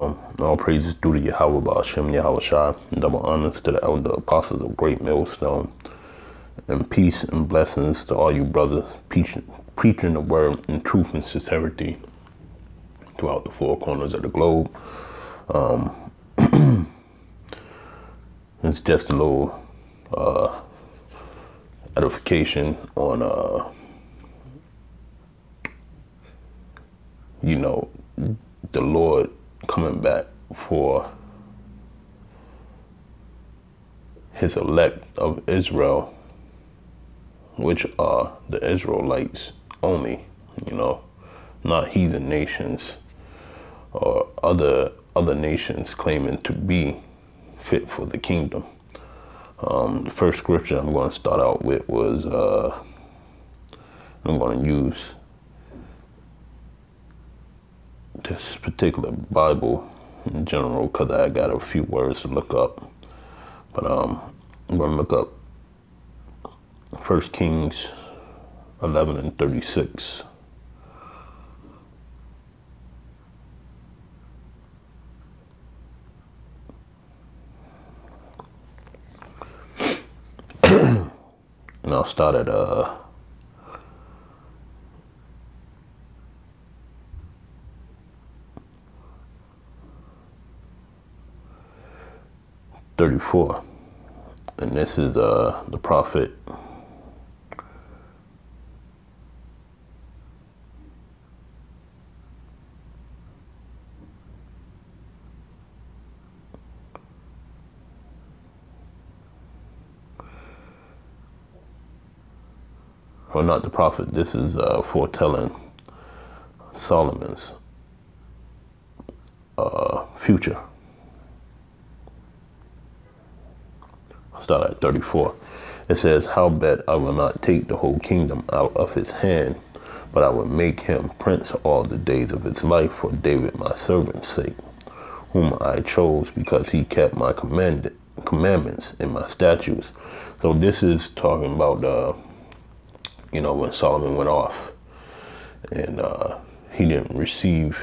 Um, all praises due to Yahweh Ba'ashem Yahawashi, and double honors to the elder apostles of Great Millstone, and peace and blessings to all you brothers preaching, preaching the word in truth and sincerity throughout the four corners of the globe. Um, it's just a little uh, edification on, uh, you know, the Lord coming back for his elect of Israel, which are the Israelites only, you know, not heathen nations or other other nations claiming to be fit for the kingdom. Um, the first scripture I'm going to start out with was uh, I'm going to use this particular Bible in general because I got a few words to look up. But um, I'm going to look up First Kings 11 and 36. and I'll start at uh, 34. And this is uh, the prophet or not the prophet, this is uh, foretelling Solomon's uh, future. Start at 34. It says, How bet I will not take the whole kingdom out of his hand, but I will make him prince all the days of his life for David my servant's sake, whom I chose because he kept my command commandments and my statutes. So this is talking about, uh, you know, when Solomon went off and uh, he didn't receive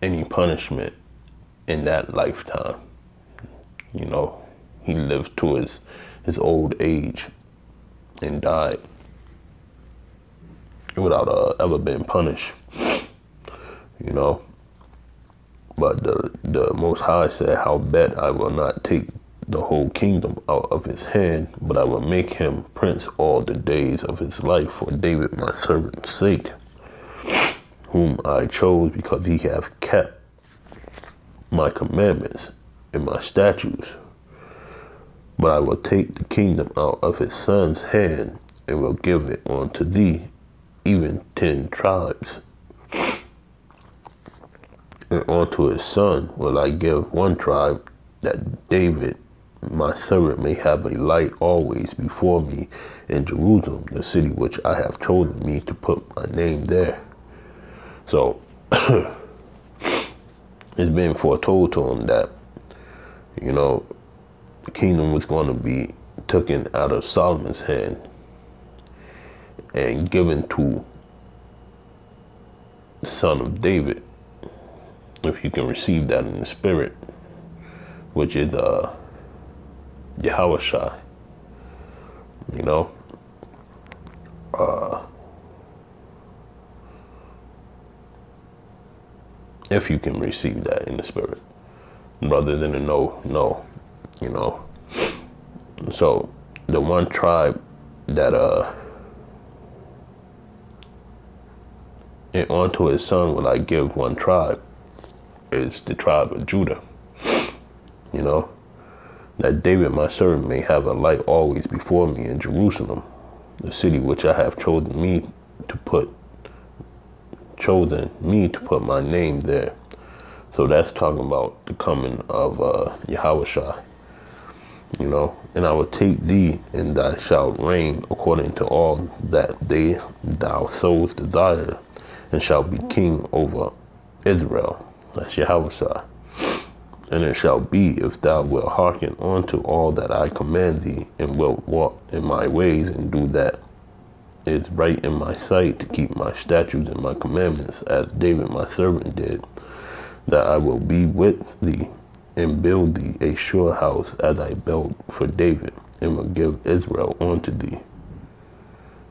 any punishment in that lifetime. You know, he lived to his, his old age and died without uh, ever being punished. You know, but the the Most High said, "How bet I will not take the whole kingdom out of his hand, but I will make him prince all the days of his life for David my servant's sake, whom I chose because he hath kept my commandments and my statutes." But I will take the kingdom out of his son's hand and will give it unto thee, even ten tribes. And unto his son will I give one tribe, that David, my servant, may have a light always before me in Jerusalem, the city which I have chosen me to put my name there. So it's been foretold to him that, you know, kingdom was going to be taken out of Solomon's hand and given to the son of David, if you can receive that in the spirit, which is uh, Yahawashi. You know? Uh, if you can receive that in the spirit, rather than a no, no you know. So the one tribe that uh and onto his son will I give one tribe is the tribe of Judah. You know, that David my servant may have a light always before me in Jerusalem, the city which I have chosen me to put chosen me to put my name there. So that's talking about the coming of uh, Yahawashi you know, and I will take thee, and thou shalt reign according to all that they thou soul's desire, and shalt be king over Israel. That's Yahweh. And it shall be if thou wilt hearken unto all that I command thee, and wilt walk in my ways and do that is right in my sight to keep my statutes and my commandments, as David my servant did, that I will be with thee and build thee a sure house as I built for David, and will give Israel unto thee.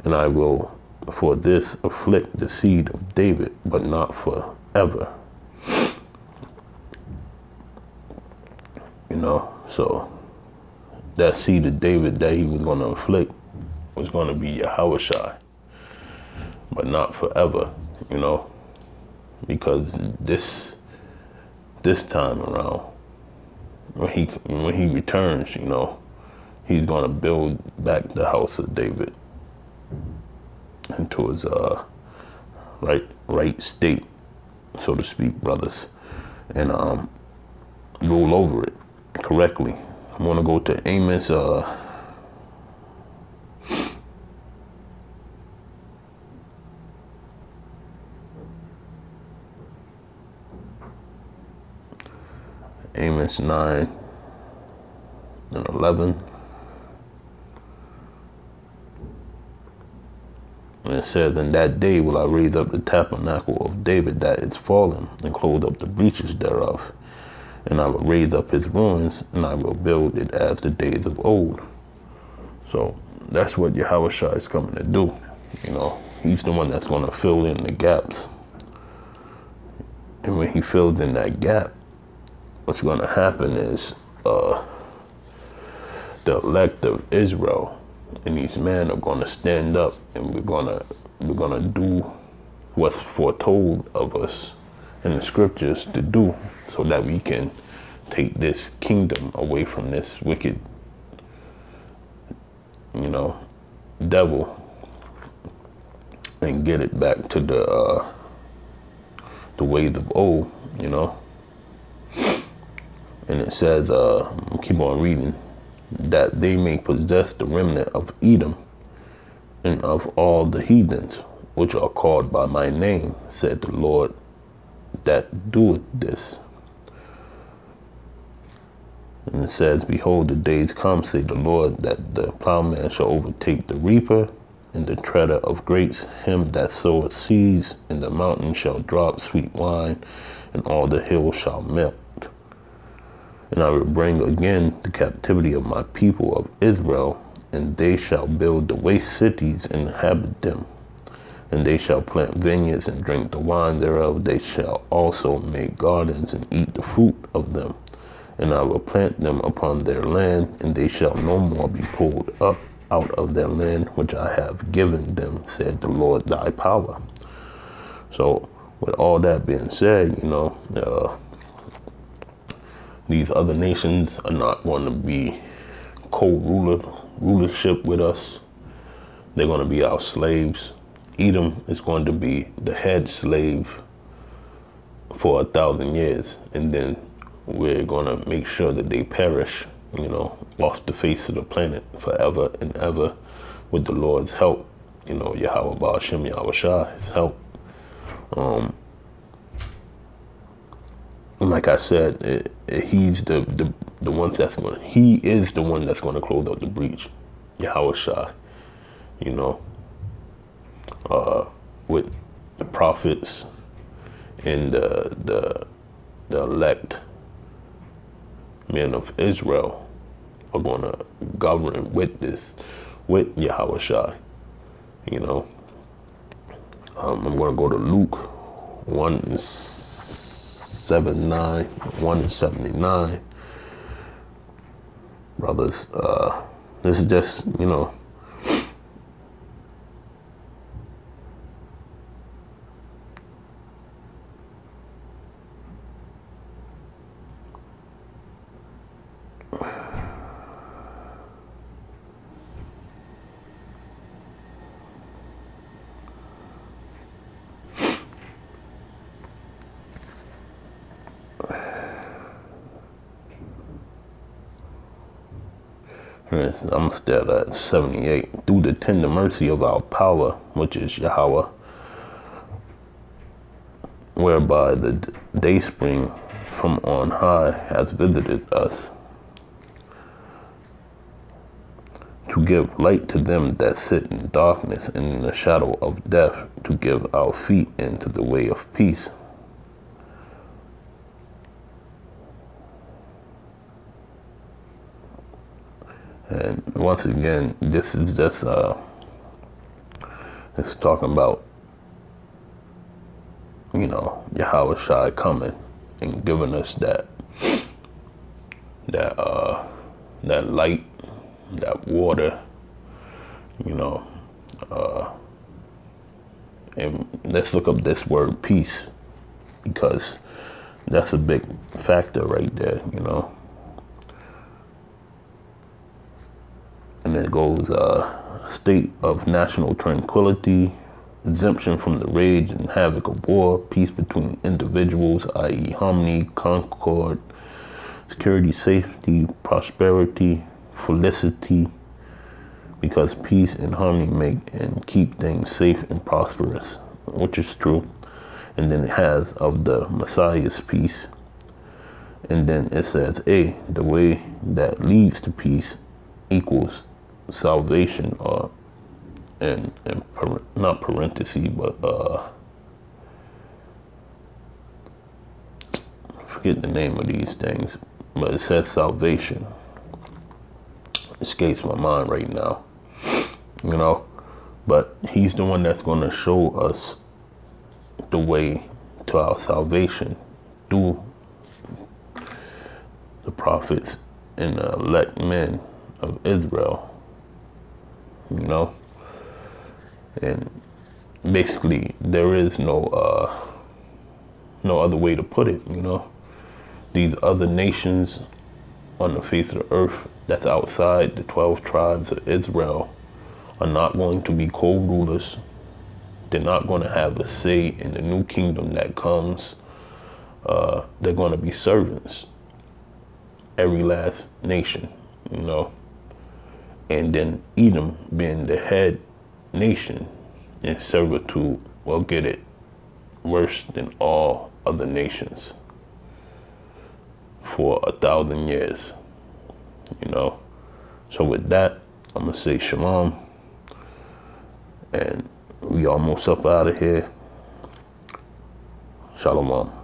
And I will for this afflict the seed of David, but not for ever. You know, so that seed of David that he was going to afflict was going to be Yahushua, but not forever, you know, because this this time around, when he when he returns, you know, he's going to build back the house of David into his uh, right right state, so to speak, brothers, and um, rule over it correctly. I'm gonna go to Amos. Uh, Amos 9 and 11. And it says, In that day will I raise up the tabernacle of David that is fallen, and close up the breaches thereof. And I will raise up his ruins, and I will build it as the days of old. So that's what Yahushua is coming to do. You know, he's the one that's going to fill in the gaps. And when he fills in that gap, what's going to happen is uh, the elect of Israel and these men are going to stand up and we're going to we're going to do what's foretold of us in the scriptures to do so that we can take this kingdom away from this wicked you know devil and get it back to the uh, the ways of old you know and it says uh keep on reading that they may possess the remnant of Edom and of all the heathens which are called by my name, said the Lord that doeth this. And it says, Behold, the days come, say the Lord, that the plowman shall overtake the reaper, and the treader of grapes, him that soweth seeds, and the mountain shall drop sweet wine, and all the hills shall melt and I will bring again the captivity of my people of Israel, and they shall build the waste cities and inhabit them. And they shall plant vineyards and drink the wine thereof. They shall also make gardens and eat the fruit of them. And I will plant them upon their land, and they shall no more be pulled up out of their land which I have given them, said the Lord thy power. So, with all that being said, you know, uh, these other nations are not going to be co-ruler rulership with us. They're going to be our slaves. Edom is going to be the head slave for a thousand years, and then we're going to make sure that they perish, you know, off the face of the planet forever and ever with the Lord's help, you know, Yahweh Ba'ashem Yahawashi, his help. Um, like I said, it, it, he's the, the the one that's going. He is the one that's going to close up the breach. Yahawashi, you know, uh, with the prophets and the the the elect men of Israel are going to govern with this, with Yahawashi, you know. Um, I'm going to go to Luke 1 79, 1 and 79. Brothers, uh, this is just, you know, I'm still at 78. Through the tender mercy of our power, which is Yahweh, whereby the day spring from on high has visited us to give light to them that sit in darkness and in the shadow of death, to give our feet into the way of peace. And once again, this is just uh, it's talking about you know Yahawashi coming and giving us that that uh that light, that water, you know, uh and let's look up this word peace because that's a big factor right there, you know. And it goes uh, state of national tranquility, exemption from the rage and havoc of war, peace between individuals, i.e., harmony, concord, security, safety, prosperity, felicity, because peace and harmony make and keep things safe and prosperous, which is true. And then it has of the Messiah's peace. And then it says, A, the way that leads to peace equals salvation or and and not parenthesis but uh forget the name of these things but it says salvation. Escapes my mind right now you know? But he's the one that's going to show us the way to our salvation through the prophets and the elect men of Israel you know? And basically there is no uh no other way to put it you know? These other nations on the face of the earth that's outside the 12 tribes of Israel are not going to be co-rulers. They're not going to have a say in the new kingdom that comes. Uh, they're going to be servants. Every last nation you know and then Edom being the head nation in servitude will get it worse than all other nations for a thousand years. You know? So with that, I'm gonna say shalom. And we almost up out of here. Shalom.